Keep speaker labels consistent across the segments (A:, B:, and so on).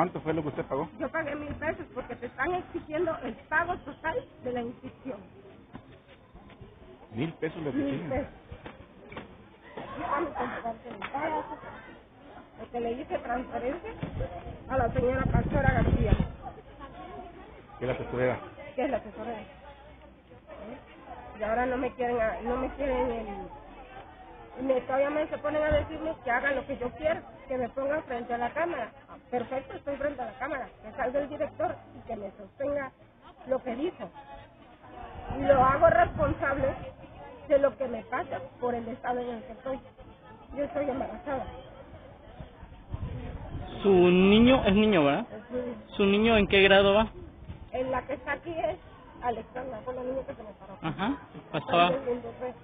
A: ¿Cuánto fue lo que usted pagó?
B: Yo pagué mil pesos porque te están exigiendo el pago total de la inscripción.
A: Mil pesos le
B: Mil
A: exigen.
B: pesos. Yo a mi comprobante de pago, porque le hice transferencia a la señora Pastora García,
A: ¿Qué la tesorera?
B: que es la tesorera. ¿Eh? Y ahora no me quieren, a- no me quieren el, y me, todavía me se ponen a decirme que haga lo que yo quiero, que me pongan frente a la cámara. Perfecto, estoy frente a la cámara, que salga el director y que me sostenga lo que dijo. Y lo hago responsable de lo que me pasa por el estado en el que estoy. Yo estoy embarazada.
C: Su niño es niño, ¿verdad?
B: Es-
C: ¿Su niño en qué grado va?
B: En la que está aquí es Alexandra, fue la niña que se me paró.
C: Ajá.
B: En segundo B.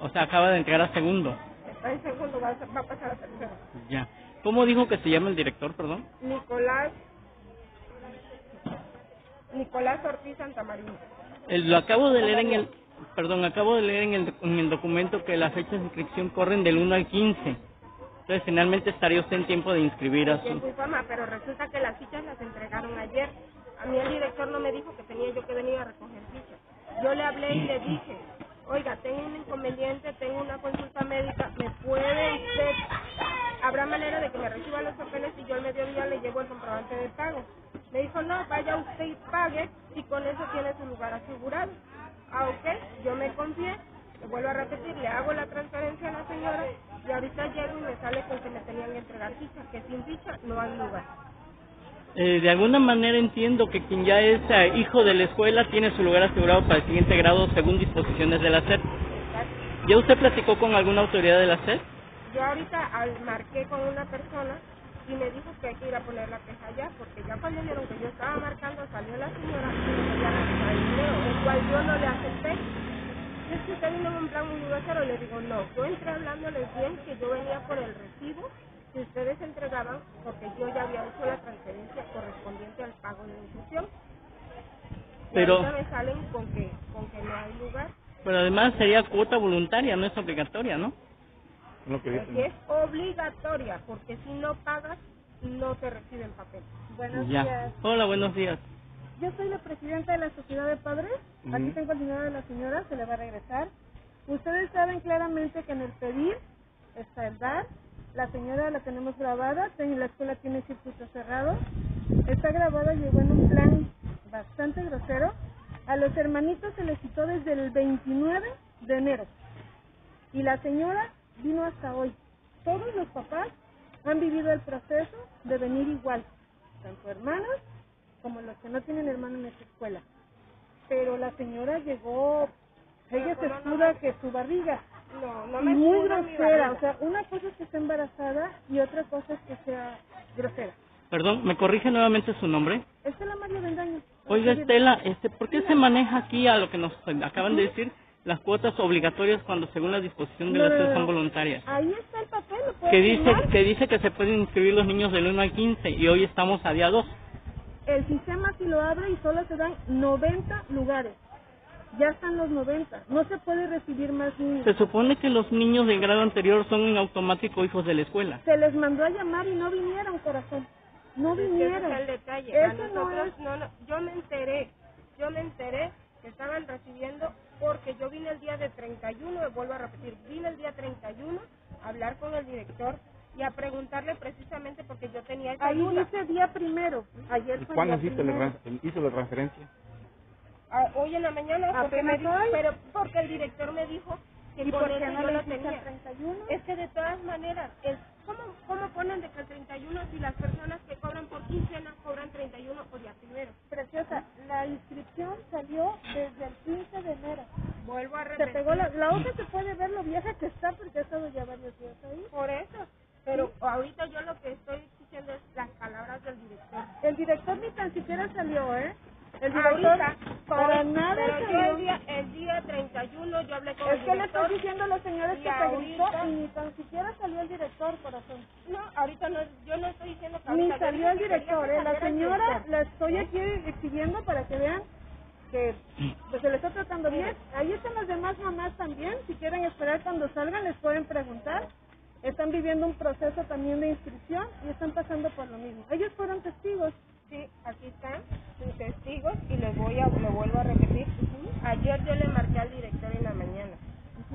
C: o sea, acaba de entrar a segundo.
B: Está en segundo, va a pasar a tercero.
C: Ya. ¿Cómo dijo que se llama el director, perdón?
B: Nicolás Nicolás Ortiz Santamarina.
C: El- lo acabo de leer en el, perdón, acabo de leer en el, en el documento que las fechas de inscripción corren del 1 al 15. Entonces, finalmente estaría usted en tiempo de inscribir a su...
B: y forma, pero resulta que las fichas las entregaron ayer. A mí el director no me dijo que tenía yo que venir a recoger fichas. Yo le hablé y le dije, oiga, tengo un inconveniente, tengo una consulta médica, ¿me puede usted? Reciba los papeles y yo al mediodía le llevo el comprobante de pago? Me dijo, no, vaya usted y pague y con eso tiene su lugar asegurado. Ah, ok, yo me confié, le vuelvo a repetir, le hago la transferencia a la señora y ahorita llego y me sale con que me tenían que entregar ficha, que sin ficha no hay lugar.
C: Eh, de alguna manera entiendo que quien ya es eh, hijo de la escuela tiene su lugar asegurado para el siguiente grado según disposiciones de la SED. ¿Ya usted platicó con alguna autoridad de la SED?
B: Yo ahorita al marqué con una persona y me dijo que hay que ir a poner la queja allá, porque ya cuando vieron que yo estaba marcando salió la señora y me quería el dinero, el cual yo no le acepté. Es que usted vino en un plan muy grosero, le digo, no, yo entré hablándoles bien que yo venía por el recibo que ustedes entregaban porque yo ya había hecho la transferencia correspondiente al pago de la inscripción. Y
C: Pero-
B: me salen con que, con que no hay lugar.
C: Pero además sería cuota voluntaria, no es obligatoria, ¿no?
B: Aquí
A: dicen.
B: es obligatoria, porque si no pagas, no te reciben papel.
D: Buenos
C: Ya.
D: días.
C: Hola, buenos días.
D: Yo soy la presidenta de la Sociedad de Padres. Aquí
A: Ujú.
D: tengo el dinero de la señora, se le va a regresar. Ustedes saben claramente que en el pedir está el dar. La señora la tenemos grabada, la escuela tiene circuito cerrado. Está grabada, llegó en un plan bastante grosero. A los hermanitos se les citó desde el 29 de enero. Y la señora vino hasta hoy. Todos los papás han vivido el proceso de venir igual, tanto hermanos como los que no tienen hermano en esta escuela. Pero la señora llegó, ella se escuda que su barriga,
B: No, no
D: y
B: me
D: muy grosera, o sea, una cosa es que esté embarazada y otra cosa es que sea grosera.
C: Perdón, ¿me corrige nuevamente su nombre?
D: Estela Mario Bendaño.
C: Oiga, Estela, este, ¿por qué se maneja aquí a lo que nos acaban de decir las cuotas obligatorias cuando según la disposición de
D: No,
C: la
D: no,
C: SED
D: no,
C: son
D: no.
C: voluntarias?
D: Ahí está el papel, lo
C: Que dice,
D: firmar.
C: que dice que se pueden inscribir los niños del 1 al 15 y hoy estamos a día 2.
D: El sistema sí lo abre y solo se dan 90 lugares. Ya están los 90. No se puede recibir más niños.
C: Se supone que los niños del grado anterior son en automático hijos de la escuela.
D: Se les mandó a llamar y no vinieron, corazón. No
B: Es
D: vinieron.
B: es el detalle.
D: Eso no
B: nosotros,
D: es-
B: no, no, yo me enteré, yo me enteré que estaban recibiendo yo vine el día de 31, me vuelvo a repetir, vine el día 31 a hablar con el director y a preguntarle precisamente porque yo tenía esa
D: Ahí
B: duda.
D: dice día primero. Ayer
A: ¿Y
D: fue
A: cuándo
D: día
A: hizo la transferencia?
B: Ah, hoy en la mañana porque me
D: Apenas
B: dijo,
D: hoy.
B: pero porque el director me dijo que
D: ¿Y por qué no
B: yo lo tenía.
D: el 31?
B: Es que de todas maneras, el, ¿cómo, ¿cómo ponen de que el 31 si las personas que cobran por quincena cobran 31 o día primero?
D: Preciosa, la inscripción salió desde el 15 de enero.
B: Vuelvo a
D: Se
B: repetir.
D: pegó la, la hoja, se puede ver lo vieja que está porque ha estado ya varios días ahí.
B: Por eso. Pero ahorita yo lo que estoy diciendo es las palabras del director.
D: El director ni tan siquiera salió, ¿eh? El director
B: Ahorita,
D: para
B: hoy,
D: nada salió.
B: el día, el día 31 yo hablé con
D: Es
B: el
D: que le
B: director.
D: estoy diciendo a los señores que te gritó
B: ahorita-
D: y ni tan siquiera salió el director, corazón.
B: No, ahorita no, yo no estoy diciendo que
D: Ni
B: ahorita
D: salió el director, ¿eh? La señora
B: director.
D: la estoy aquí exhibiendo para que vean que pues se les está tratando bien. Ahí están las demás mamás también, si quieren esperar cuando salgan les pueden preguntar. Están viviendo un proceso también de inscripción y están pasando por lo mismo. Ellos fueron testigos.
B: Sí, aquí están sus testigos y les voy a, lo vuelvo a repetir. Ayer yo le marqué al director en la mañana.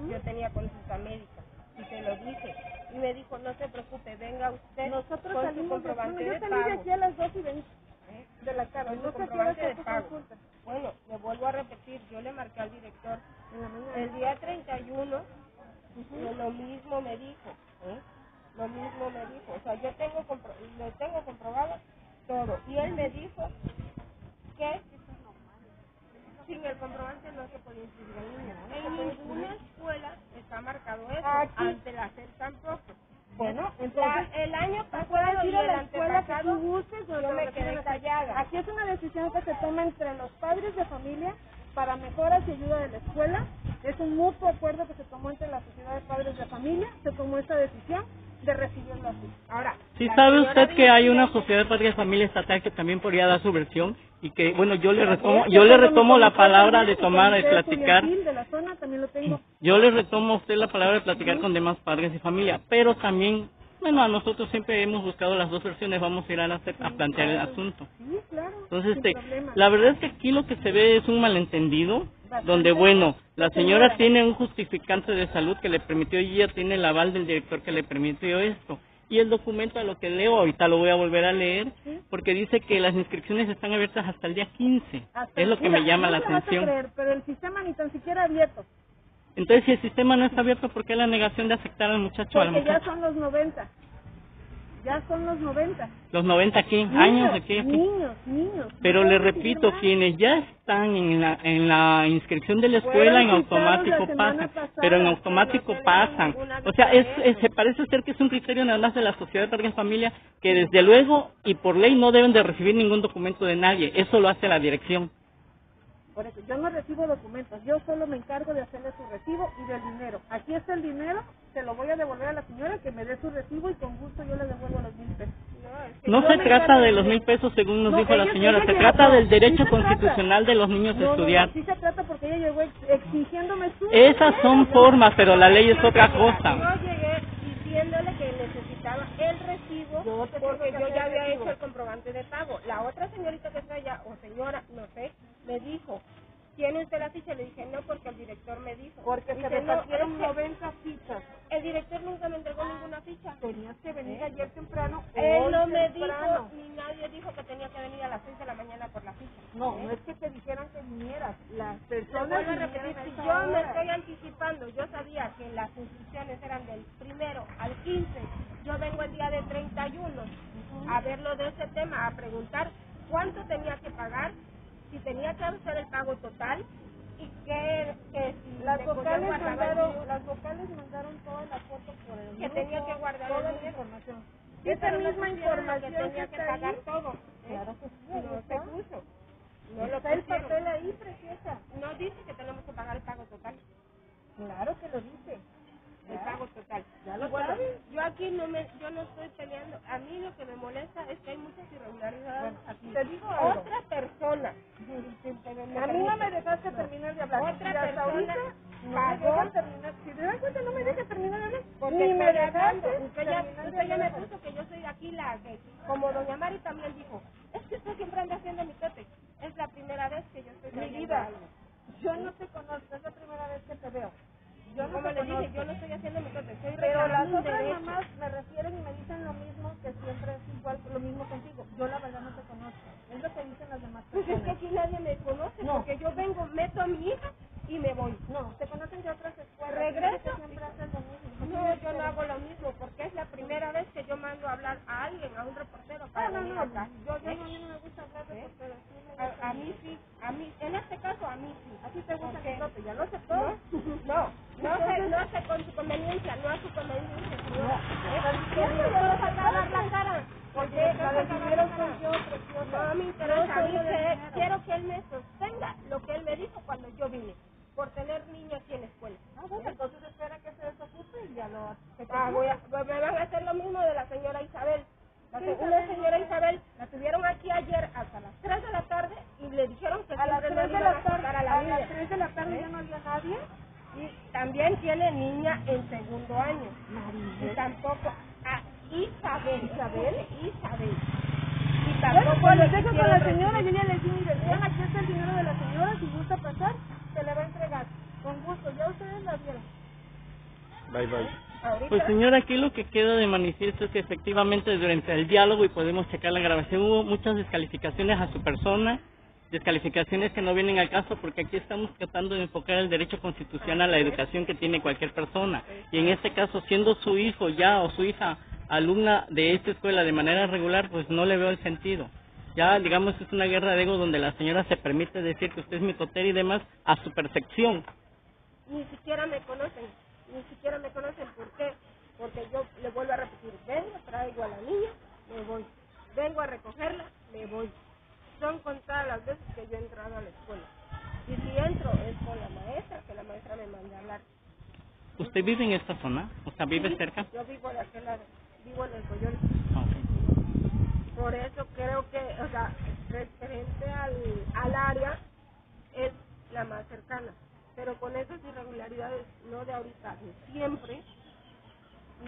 B: Yo tenía consulta médica y se lo dije. Y me dijo, no se preocupe, venga usted
D: Nosotros
B: con su
D: salimos de,
B: comprobante
D: bueno, yo
B: de
D: salí de aquí a las 2 y 20
B: ¿eh?
D: de la tarde.
B: Con su comprobante de pago.
D: consulta.
B: Bueno, repetir, yo le marqué al director. El día 31, eh, lo mismo me dijo, ¿eh? Lo mismo me dijo. O sea, yo tengo, compro- lo tengo comprobado todo. Y él me dijo que sin el comprobante no se podía inscribir al niño. En ninguna escuela está marcado eso.
D: Aquí.
B: Ante la SEP tampoco.
D: Bueno,
B: La-
D: entonces
B: el año pasado
D: ir
B: el
D: que
B: yo me quedé
D: la-
B: callada.
D: Aquí es una decisión que se toma entre los padres de familia para mejoras y ayuda de la escuela. Es un mutuo acuerdo que se tomó entre la sociedad de padres de familia. Se tomó esta decisión de recibirlo así.
B: Ahora,
C: Sí sabe usted que hay una sociedad de padres de familia estatal que también podría dar su versión y que, bueno, yo le retomo, yo le retomo la palabra de tomar, de platicar. Yo le retomo a usted la palabra de platicar con demás padres de familia, pero también, bueno, a nosotros siempre hemos buscado las dos versiones, vamos a ir a, plantear el asunto. Entonces, este, la verdad es que aquí lo que se ve es un malentendido. Donde, bueno, la señora tiene un justificante de salud que le permitió y ella tiene el aval del director que le permitió esto. Y el documento a lo que leo, ahorita lo voy a volver a leer, porque dice que las inscripciones están abiertas hasta el día 15.
D: Hasta-
C: Es lo que
D: mira,
C: me llama
D: no
C: la atención.
D: creer, pero el sistema ni tan siquiera abierto.
C: Entonces, si el sistema no está abierto, ¿por qué la negación de aceptar al muchacho o a la
D: Porque ya son los 90. Ya son los 90.
C: Los 90 aquí,
D: Niños,
C: años aquí, aquí.
D: Niños, niños.
C: Pero le repito, quienes ya están en la, en la inscripción de la escuela en automático pasan,
D: pasada,
C: pero en automático
B: no
C: pasan. O sea, es, se parece ser que es un criterio nada más de la sociedad de padres de familia que desde luego y por ley no deben de recibir ningún documento de nadie. Eso lo hace la dirección.
D: Por eso, yo no recibo documentos, yo solo me encargo de hacerle su recibo y del dinero. Aquí está el dinero, se lo voy a devolver a la señora que me dé su recibo y con gusto yo le devuelvo los mil pesos.
B: No, es que
C: No se trata de los mil pesos según nos
D: No,
C: dijo la señora, se
D: llegó-
C: trata del
D: sí
C: derecho
D: trata.
C: constitucional de los niños
D: No,
C: a estudiar.
D: no, sí se trata porque ella llegó ex- exigiéndome su...
C: Esas son formas, pero la ley es otra cosa.
B: Yo llegué diciéndole que necesitaba el recibo
D: Yo
B: porque yo ya había hecho el comprobante de pago. La otra señorita que está allá, o señora, no sé, me dijo, ¿tiene usted la ficha? Le dije, no, porque el director me dijo.
D: Porque se
B: Dice, no,
D: repartieron
B: que
D: 90 fichas.
B: El director nunca me entregó ninguna ficha.
D: Tenías que venir ayer temprano.
B: Él no me
D: temprano.
B: dijo, ni nadie dijo que tenía que venir a las 6 de la mañana por la ficha.
D: No, no es que te dijeran que vinieras. Las personas
B: a repetir, si yo me estoy anticipando, yo sabía que las inscripciones eran del primero al 15, yo vengo el día de 31 a verlo de ese tema, a preguntar cuánto tenía que pagar, si tenía que hacer el pago total y que, que si
D: Las vocales
B: el
D: mandaron,
B: dinero.
D: las vocales mandaron toda la foto por el
B: Que
D: grupo,
B: tenía que guardar
D: toda
B: el
D: la información. Esa
B: no
D: misma información
B: que tenía que
D: está
B: pagar
D: ahí.
B: todo. ¿eh?
D: Claro que sí,
B: No se puso. No lo
D: está el papel ahí, preciosa.
B: No dice que tenemos que pagar el pago total.
D: Claro que lo dice.
B: El pago total.
D: Ya lo
B: bueno,
D: sabes.
B: yo aquí no me, yo no estoy peleando. A mí lo que me molesta es que hay muchas irregularidades
D: Bueno,
B: aquí.
D: te digo algo.
B: Otra persona.
D: A mí no me dejaste terminar de hablar.
B: Otra
D: hasta
B: persona
D: ahorita no
B: pagó.
D: terminar. Si te das cuenta, no me dejas terminar de hablar.
B: Porque
D: Ni me dejaste.
B: Usted ya, usted ya me puso que yo soy aquí la que, como doña Mari también dijo, es que usted siempre anda haciendo mi tote. Es la primera vez que yo estoy
D: Mi vida,
B: algo.
D: yo no te conozco, es la primera vez que te veo. Yo no
B: como les dije, yo no estoy haciendo mi tote, estoy
D: Pero las otras
B: derecho.
D: mamás me refieren y me dicen lo mismo, que siempre es igual, lo mismo contigo. Yo la verdad no te conozco. Es lo que dicen las demás
B: Pues es que
D: personas.
B: aquí nadie me conoce,
D: No.
B: porque yo vengo, meto a mi hija y me voy.
D: No, te conocen de otras escuelas.
B: Regreso.
D: Siempre haces Ah,
B: voy a, pues, me van a hacer lo mismo de la señora Isabel. La una señora Isabel la tuvieron aquí ayer hasta las 3 de la tarde y le dijeron que
D: a las 3 de la tarde,
B: a, las 3 de la
D: tarde
B: ya ¿Eh? no había nadie. Y también tiene niña en segundo año. Y tampoco a Isabel. ¿eh? Isabel, Isabel. Y tampoco
D: pues bueno, dejo con la señora, yo ya le di mi versión, ¿Eh? aquí está el dinero de la señora, si gusta pasar, se le va a entregar. Con gusto, ya ustedes la vieron.
A: Bye, bye.
C: Pues señora, aquí lo que queda de manifiesto es que efectivamente durante el diálogo, y podemos checar la grabación, hubo muchas descalificaciones a su persona, descalificaciones que no vienen al caso porque aquí estamos tratando de enfocar el derecho constitucional a la educación que tiene cualquier persona. Y en este caso, siendo su hijo ya o su hija alumna de esta escuela de manera regular, pues no le veo el sentido. Ya, digamos, es una guerra de ego donde la señora se permite decir que usted es mitotera y demás a su percepción.
B: ni siquiera me conocen, ni siquiera me conocen. ¿Por qué? Porque yo le vuelvo a repetir, vengo, traigo a la niña, me voy. Vengo a recogerla, me voy. Son contadas las veces que yo he entrado a la escuela. Y si entro es con la maestra, que la maestra me manda a hablar.
C: ¿Usted vive en esta zona? O sea, ¿vive
B: Sí,
C: cerca?
B: Yo vivo de aquel lado, vivo en el Coyol. Por eso creo que, o sea, referente al, al área es la más cercana. Pero con esas irregularidades, no de ahorita, de siempre,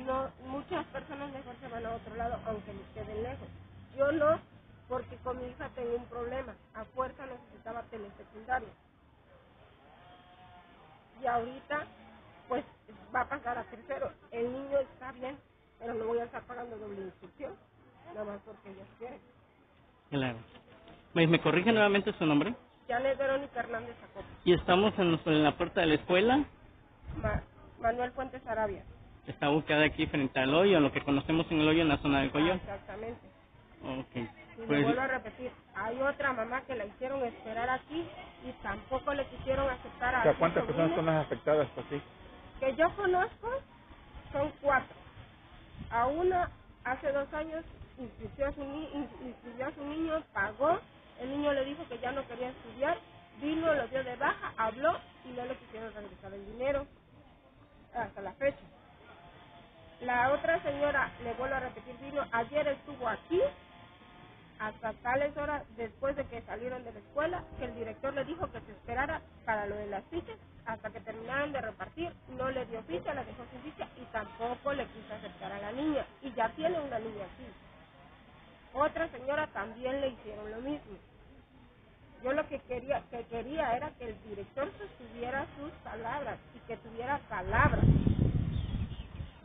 B: no muchas personas mejor se van a otro lado, aunque les queden lejos. Yo no, porque con mi hija tengo un problema. A fuerza necesitaba telesecundaria. Y ahorita, pues, va a pasar a tercero. El niño está bien, pero no voy a estar pagando doble inscripción, nada más porque ellos quieren.
C: Claro. ¿Me, me corrige nuevamente su nombre?
B: Janet Verónica Hernández Acosta.
C: Y estamos en, en la puerta de la escuela.
B: Ma- Manuel Fuentes Arabia.
C: Está ubicada aquí frente al hoyo, lo que conocemos en el hoyo en la zona del Coyol.
B: Exactamente.
C: Ok.
B: Y
C: Pues,
B: vuelvo a repetir, hay otra mamá que la hicieron esperar aquí y tampoco le quisieron aceptar a
A: O sea, ¿cuántas
B: sobrino.
A: personas son las afectadas así?
B: Que yo conozco son cuatro. A una hace dos años inscribió a su, ni- in- inscribió a su niño, pagó, el niño le dijo que ya no quería estudiar, vino, lo dio de baja, habló y no le quisieron regresar el dinero hasta la fecha. La otra señora, le vuelvo a repetir, vino, ayer estuvo aquí hasta tales horas después de que salieron de la escuela, que el director le dijo que se esperara para lo de las fichas hasta que terminaran de repartir. No le dio ficha, la dejó sin ficha y tampoco le quiso aceptar a la niña. Y ya tiene una niña aquí. Otra señora también le hicieron lo mismo. Yo lo que quería, que quería era que el director sostuviera sus palabras y que tuviera palabras.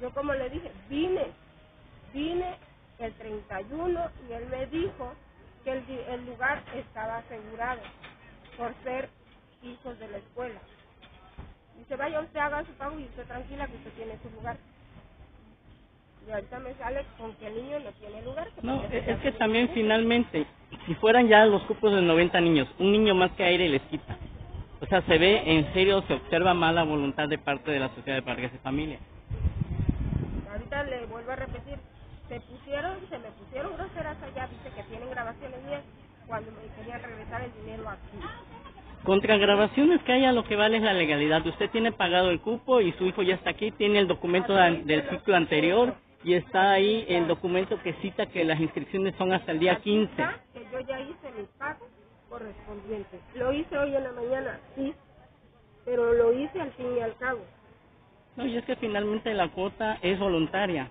B: Yo como le dije, vine, vine el 31 y él me dijo que el, el lugar estaba asegurado por ser hijos de la escuela. Dice, vaya usted haga su pago y usted tranquila que usted tiene su lugar. Y ahorita me sale con que el niño no tiene lugar.
C: no, es que también finalmente, si fueran ya los cupos de 90 niños, un niño más que aire les quita. O sea, se ve en serio, se observa mala voluntad de parte de la sociedad de padres de familia.
B: Ahorita le vuelvo a repetir, se pusieron, se me pusieron groseras allá, dice que tienen grabaciones mías cuando me querían regresar el dinero aquí.
C: Contra grabaciones que haya lo que vale es la legalidad. Usted tiene pagado el cupo y su hijo ya está aquí, tiene el documento de- del ciclo anterior y está ahí el documento que cita que las inscripciones son hasta el día
B: Aquí
C: 15.
B: Yo ya hice mis pagos correspondientes. Lo hice hoy en la mañana, sí, pero lo hice al fin y al cabo.
C: No, y es que finalmente la cuota es voluntaria.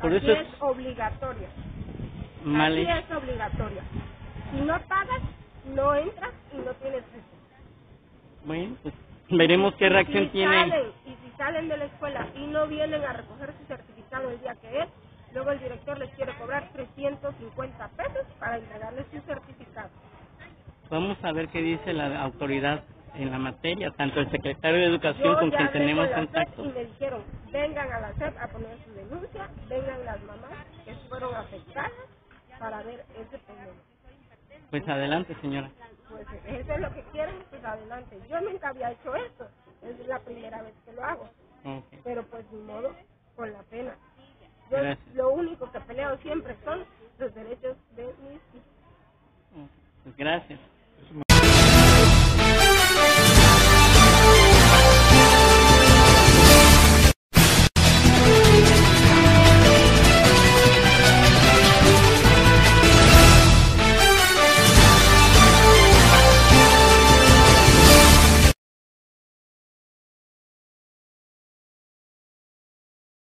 C: Por eso
B: es
C: es
B: obligatoria.
C: mal hecho.
B: es obligatoria. Si no pagas, no entras y no tienes cupo.
C: Bueno, pues veremos qué reacción
B: si
C: tiene.
B: Salen, y si salen de la escuela y no vienen a recoger su certificado el día que es, luego el director les quiere cobrar 350 pesos para entregarles su certificado.
C: Vamos a ver qué dice la autoridad en la materia, tanto el secretario de Educación
B: Yo
C: con quien tenemos contacto.
B: y me dijeron, vengan a la SEP a poner su denuncia, vengan las mamás que fueron afectadas para ver ese problema.
C: Pues adelante, señora.
B: Pues eso es lo que quieren, pues adelante. Yo nunca había hecho esto, es la primera vez que lo hago, pero pues ni modo, con la pena. Yo
C: Gracias.
B: lo único que peleo siempre son los derechos de mis hijos.
C: Pues gracias.